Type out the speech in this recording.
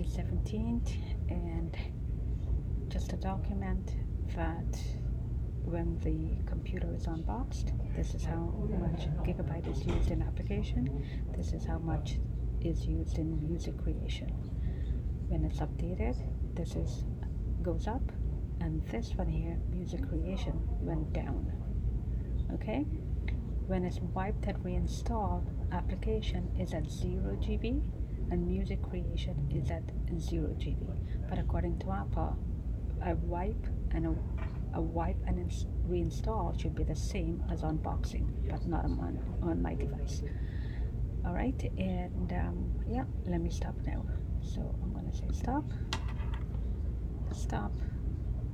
May 17th, and just a document that when the computer is unboxed, this is how much gigabyte is used in application, this is how much is used in music creation. When it's updated, this is goes up, and this one here, music creation, went down. Okay? When it's wiped and reinstalled, application is at 0 GB and music creation is at 0 GB. But according to Apple, a wipe and a, a wipe and ins- reinstall should be the same as unboxing, but not on, on my device. All right, and um, yeah, let me stop now. So I'm gonna say stop, stop,